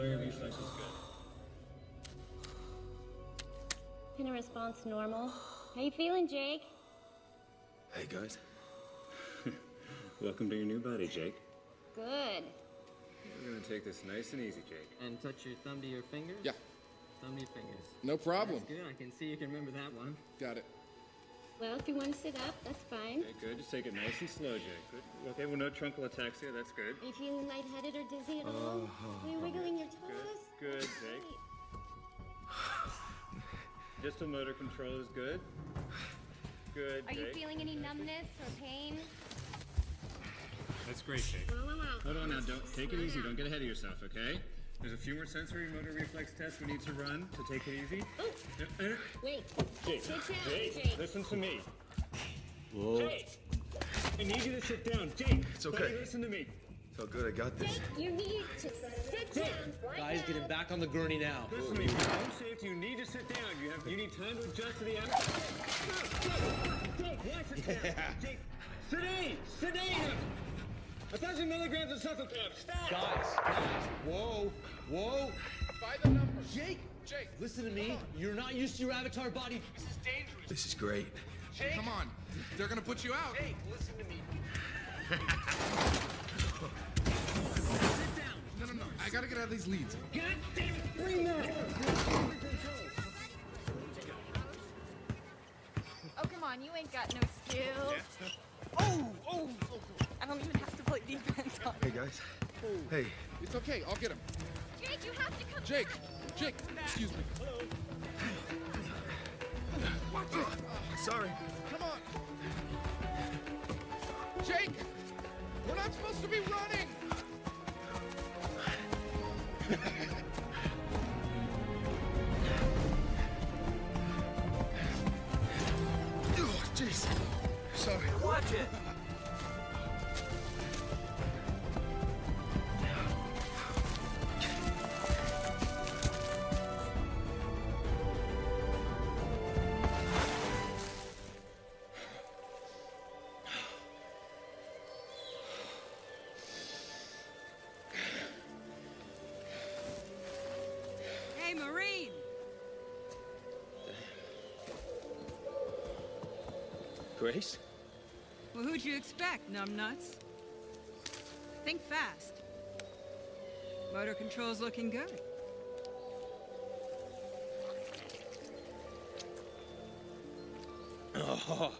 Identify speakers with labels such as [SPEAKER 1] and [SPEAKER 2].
[SPEAKER 1] flurry of reflex is good.
[SPEAKER 2] Pin response normal. How you feeling, Jake?
[SPEAKER 3] Hey, guys.
[SPEAKER 1] Welcome to your new body, Jake.
[SPEAKER 2] Good.
[SPEAKER 1] We're gonna take this nice and easy, Jake.
[SPEAKER 4] And touch your thumb to your fingers?
[SPEAKER 5] Yeah.
[SPEAKER 4] Thumb to your fingers.
[SPEAKER 5] No problem.
[SPEAKER 4] That's good. I can see you can remember that one.
[SPEAKER 5] Got it.
[SPEAKER 2] Well, if you want to sit up, that's fine.
[SPEAKER 1] Okay, good. Just take it nice and slow, Jake. Good. Okay, well, no truncal ataxia. That's good.
[SPEAKER 2] Are you feeling lightheaded or dizzy at all? Oh, Are you wiggling your
[SPEAKER 1] Distal motor control is good. Good,
[SPEAKER 2] Are you feeling any numbness or pain?
[SPEAKER 1] That's great, Jake. Hold on now. Don't take it easy. Don't get ahead of yourself, okay? There's a few more sensory motor reflex tests we need to run, so take it easy.
[SPEAKER 2] Oh, wait.
[SPEAKER 1] Jake,
[SPEAKER 2] Sit down,
[SPEAKER 1] Jake,
[SPEAKER 2] Jake.
[SPEAKER 1] listen to me. Jake, I need you to sit down. Jake,
[SPEAKER 3] It's okay.
[SPEAKER 1] buddy, listen to me.
[SPEAKER 3] It's good. I got this.
[SPEAKER 2] Jake, you need to sit down right
[SPEAKER 6] Guys,
[SPEAKER 2] now.
[SPEAKER 6] get him back on the gurney now.
[SPEAKER 1] Listen to me. For your own safety, you need to sit down. You have you need time to adjust to the atmosphere. Jake, Jake, Jake, sit down. Jake, sedate, sedate him. A thousand milligrams of Suffocam. Stop.
[SPEAKER 6] Guys, guys, whoa, whoa.
[SPEAKER 5] By the numbers.
[SPEAKER 6] Jake,
[SPEAKER 5] Jake,
[SPEAKER 6] listen to me. You're not used to your avatar body.
[SPEAKER 5] this is dangerous.
[SPEAKER 3] This is great.
[SPEAKER 5] Jake. Come on. They're gonna put you out.
[SPEAKER 6] Jake, listen to me.
[SPEAKER 5] I gotta get out of these leads.
[SPEAKER 1] God damn it! Bring that.
[SPEAKER 7] Oh, come on, you ain't got no skills. Oh oh, oh, oh, I don't even have to play defense on
[SPEAKER 3] Hey, guys. Hey,
[SPEAKER 5] It's okay. I'll get him.
[SPEAKER 7] Jake, you have to come
[SPEAKER 5] Jake. Jake. Excuse me. Watch it.
[SPEAKER 3] sorry.
[SPEAKER 5] Come on. Jake. We're not supposed to be running.
[SPEAKER 6] Watch it.
[SPEAKER 8] Hey, Marine!
[SPEAKER 3] Grace?
[SPEAKER 8] Well, who'd you expect, numbnuts? Think fast. Motor control's looking good.
[SPEAKER 3] Oh,